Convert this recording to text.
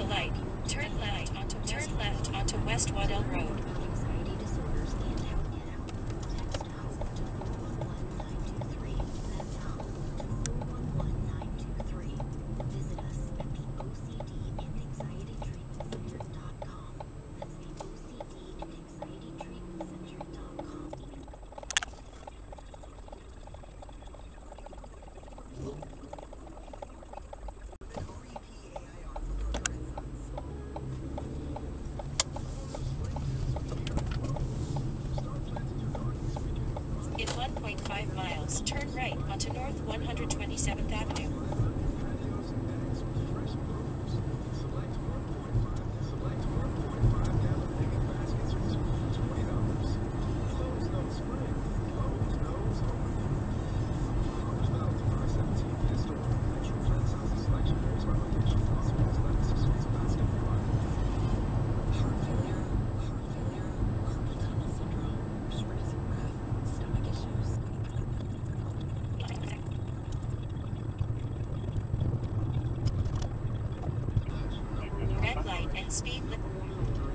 the light. Turn left onto Turn left onto West Waddell Road. 5 miles, turn right onto North 127th Avenue. and speed limit.